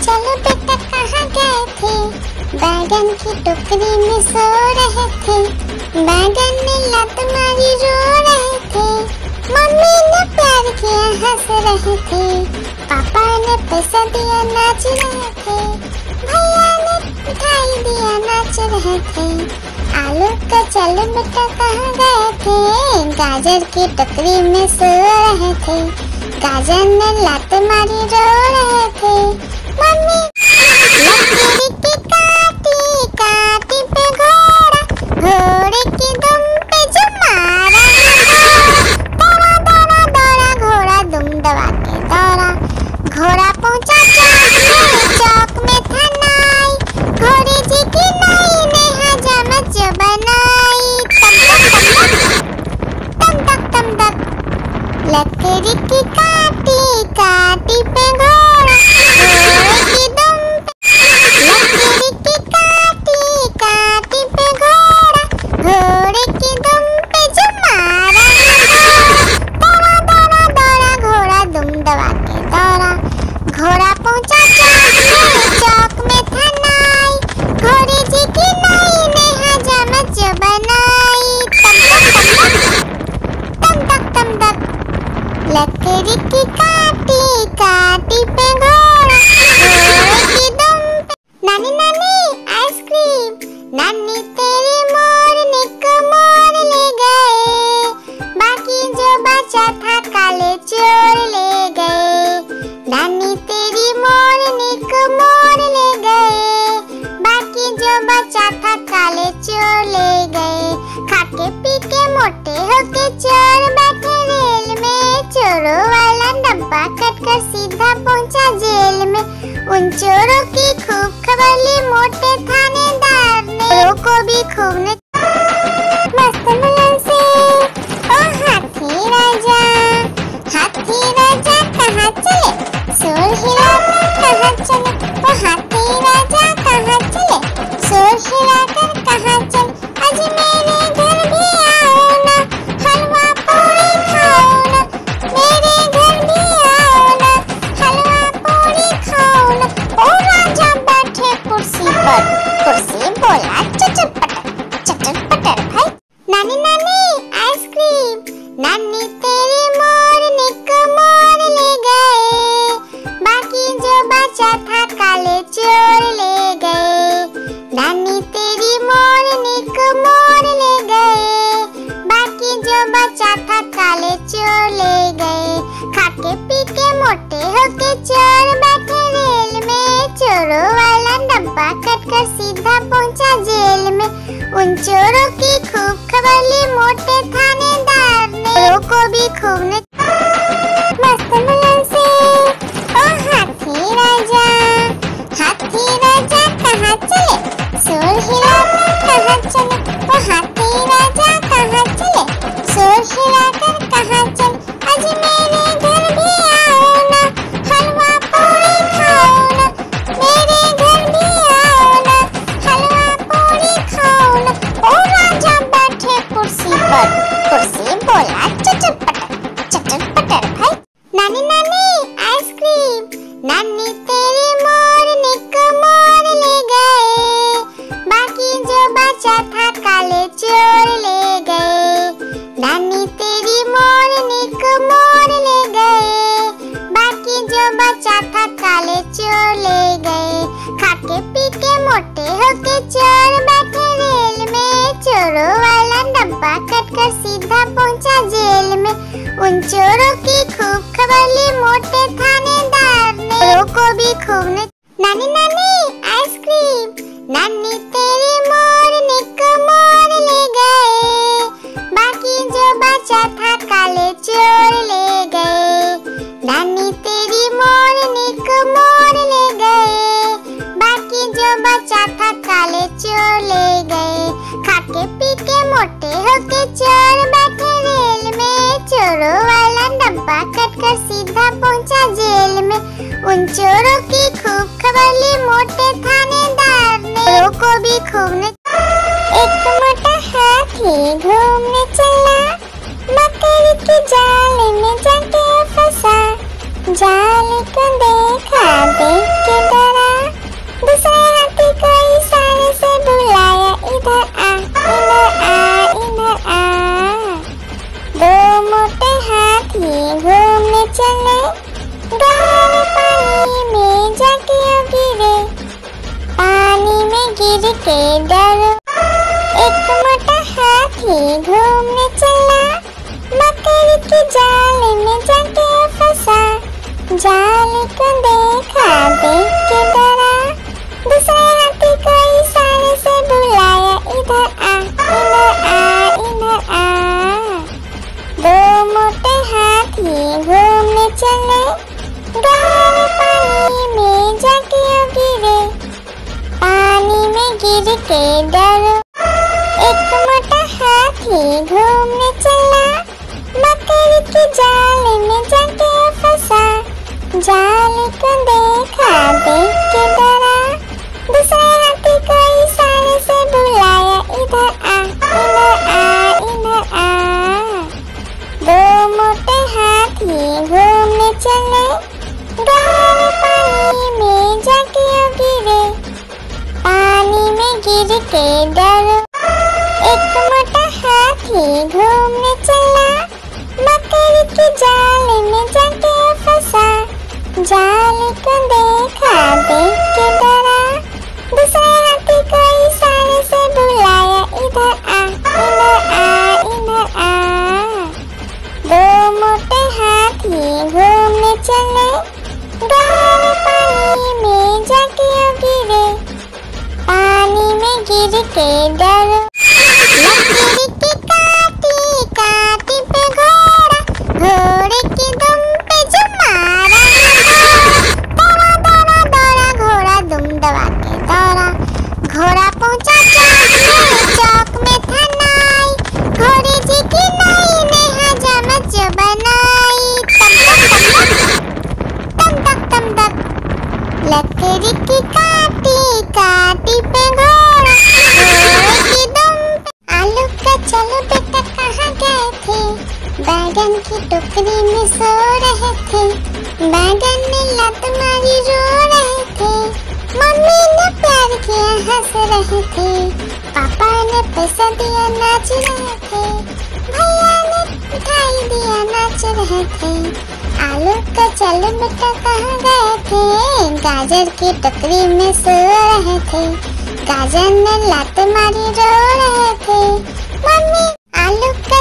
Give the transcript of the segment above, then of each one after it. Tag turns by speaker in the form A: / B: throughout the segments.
A: चलो बेटा, कहाँ गए थे? बागन की टुकड़ी में सो रहे थे। बागन ने लत मारी रो रहे थे। मम्मी ने प्यार किया, हंस रहे थे। पापा ने पैसा दिया, नाच रहे थे। भैया ने मिठाई दिया, नाच रहे थे। आलू का चलो बेटा, कहाँ गए थे? गाजर की टुकड़ी में सो रहे थे। गाजर ने लत मारी, रो रहे थे। घोड़े की कर सीधा पहुँचा जेल में। उन चोरों की खूब खबर ली मोटे थानेदार ने। चोरों को भी खूब ने नानी तेरी मोरनी को मोर ले गए। बाकी जो बचा था काले चोर ले गए। नानी तेरी मोरनी को मोर ले गए। बाकी जो बचा था काले चोर ले गए। खाके पीके मोटे होके चोर बैठे रेल में। चोरों वाला डब्बा कट कर सीधा पहुँचा जेल में। उन चोरों की खूब खबर ली मोटे थानेदार 喜びこね चोरों की खूब खबर ली मोटे थानेदार ने। को भी खूब ने नानी नानी, आइसक्रीम। नानी, तेरी मोरनी को मोर ले गए। बाकी जो बचा था काले चोर ले गए। नानी, तेरी मोर निक मोर से डरो एक मोटा हाथी घूमने चला मकर के जाल में जाके फंसा जाल को देखा देख के डरा दूसरा हाथी को इशारे से बुलाया इधर आ इधर आ इधर आ दो मोटे हाथी घूमने चले गहरे पानी में मेरे के डरो एक मोटा हाथी घूमने चला मकर के जाल में जा टोकरी में सो रहे थे। बैगन ने लत मारी रो रहे थे। मम्मी ने प्यार किया, हंस रहे थे। पापा ने पैसा दिया, नाच रहे थे। भैया ने मिठाई दिया, नाच रहे थे। आलू का चल बेटा कहाँ गए थे? गाजर की टोकरी में सो रहे थे। गाजर ने लत मारी रो रहे थे।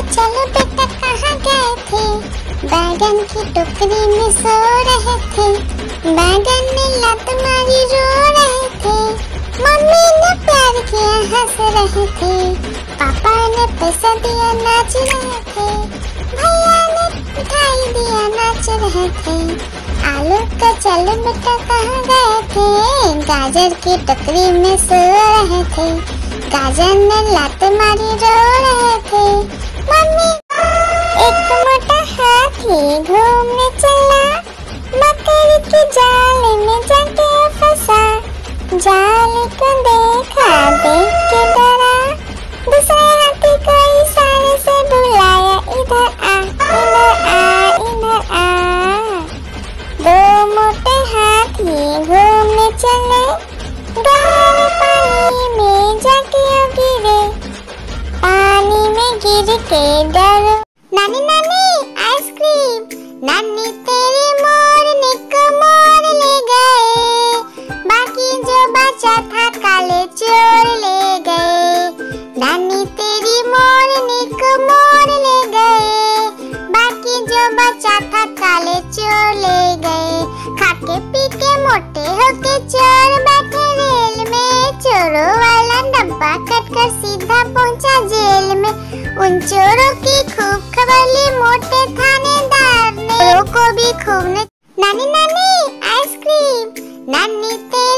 A: चलो बेटा कहाँ गए थे? बैगन की टोकरी में सो रहे थे। लात मारी रो रहे थे। मम्मी ने प्यार किया, हंस रहे थे। पापा ने पैसा दिया, नाच रहे थे। भैया ने मिठाई दिया, नाच रहे थे। आलू का चलो बेटा कहाँ गए थे? गाजर की टोकरी में सो रहे थे। गाजर ने लात मारी, रो गिर नानी नानी, आइसक्रीम। नानी, तेरी मोरनी को मोर ले गए। बाकी जो बचा था काले चोर ले गए। नानी, तेरी मोरनी को मोर ले गए। बाकी जो बचा था काले चोर ले गए। खाके पी के मोटे होके चोर बैठे रेल में। चोरों वाला डब्बा कट कर सीधा पहुँचा जेल में। उन चोरों की खूब खबर ली मोटे थानेदार ने। को भी खूब नानी नानी आइसक्रीम नानी, तेरी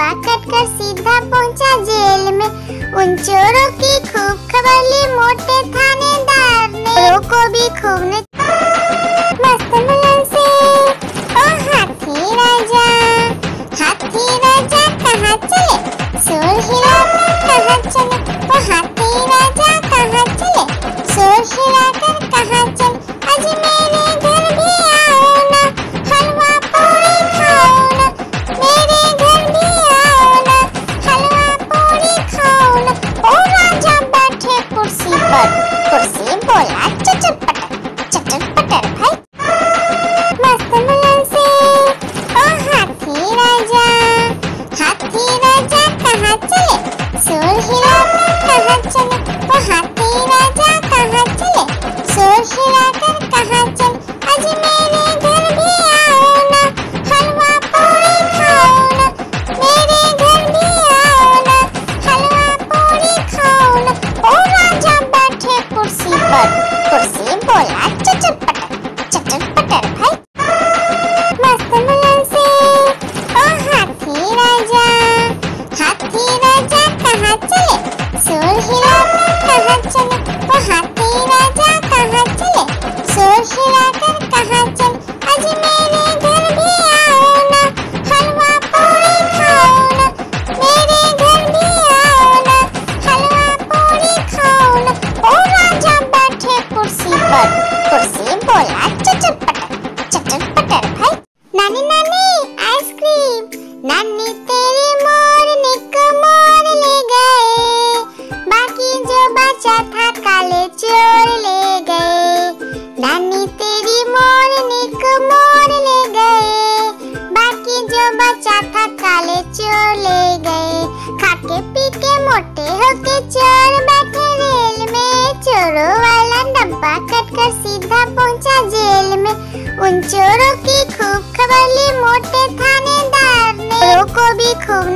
A: वाला डब्बा कट कर सीधा पहुँचा जेल में। उन चोरों की खूब खबर ली मोटे थानेदार ने। को भी खूब ने मस्त मिलन से। ओ हाथी राजा। कुर्सी बोला चटर पटर चटर पटर भाई रानी तेरी मोरनी को मोर ले गए। बाकी जो बचा था काले चोर ले गए। खाके पी के मोटे होके चोर बैठे रेल में। चोरों वाला डब्बा कट कर सीधा पहुँचा जेल में। उन चोरों की खूब खबर ली मोटे थानेदार ने। को भी खूब